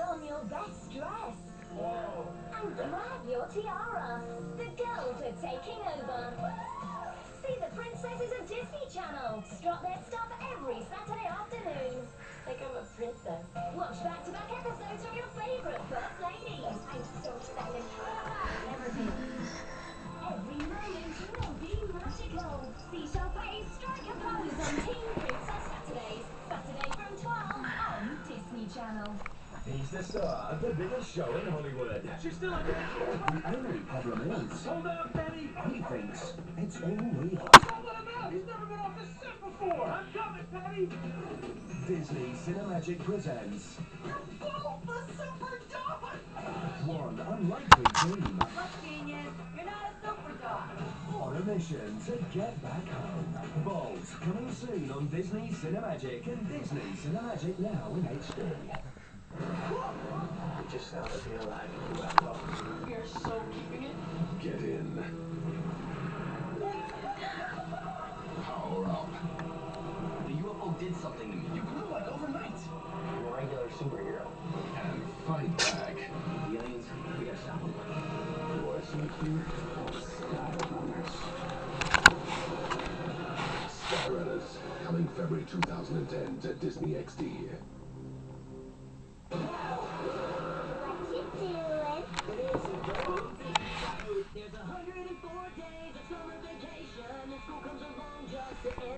On your best dress. Whoa. And grab your tiara. The girls are taking over. See the princesses of Disney Channel. Strut their stuff. He's the star of the biggest show in Hollywood. She's still a The only problem is, Hold on, Penny. he thinks it's all real. Don't let him out. He's never been off the set before. I'm coming, Penny. Disney Cinemagic presents Oh, the super dog. one unlikely team Look, genius, you're not a super dog. on a mission to get back home. Bolt coming soon on Disney Cinemagic and Disney Cinemagic now in HD. It just sounded to be alive and well. You're so keeping it. Get in. Power up. The UFO did something to me. You grew like overnight. I'm a regular superhero. And fight back. The aliens, we gotta stop them. Boys like you, Skyrunners. Skyrunners, coming February 2010 to Disney XD. the air.